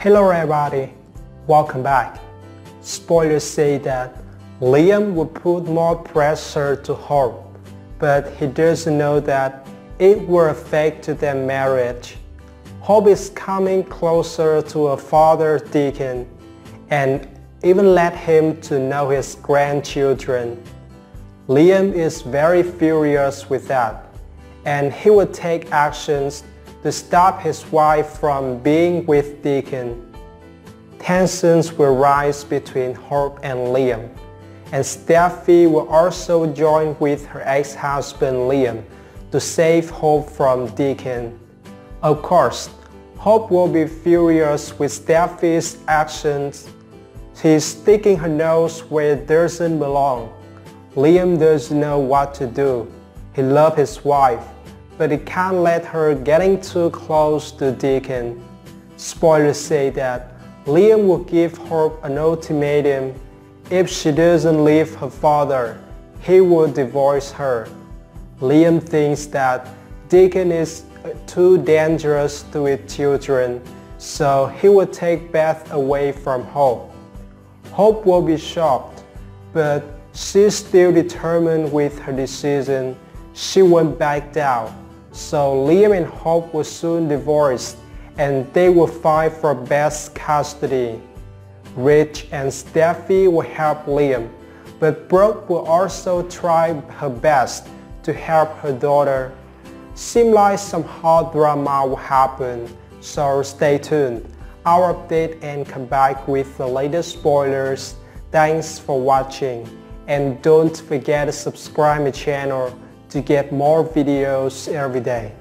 Hello everybody, welcome back. Spoilers say that Liam will put more pressure to Hope, but he doesn't know that it will affect their marriage. Hope is coming closer to a father Deacon and even let him to know his grandchildren. Liam is very furious with that and he will take actions to stop his wife from being with Deacon. Tensions will rise between Hope and Liam, and Steffy will also join with her ex-husband Liam to save Hope from Deacon. Of course, Hope will be furious with Steffy's actions. She's sticking her nose where it doesn't belong. Liam doesn't know what to do. He loves his wife, but he can't let her getting too close to Deacon. Spoilers say that Liam will give Hope an ultimatum. If she doesn't leave her father, he will divorce her. Liam thinks that Deacon is uh, too dangerous to his children, so he will take Beth away from Hope. Hope will be shocked, but she's still determined with her decision. She won't back down. So Liam and Hope will soon divorce and they will fight for Beth's custody. Ridge and Steffy will help Liam, but Brooke will also try her best to help her daughter. Seems like some hot drama will happen, so stay tuned. I'll update and come back with the latest spoilers. Thanks for watching and don't forget to subscribe my channel to get more videos every day.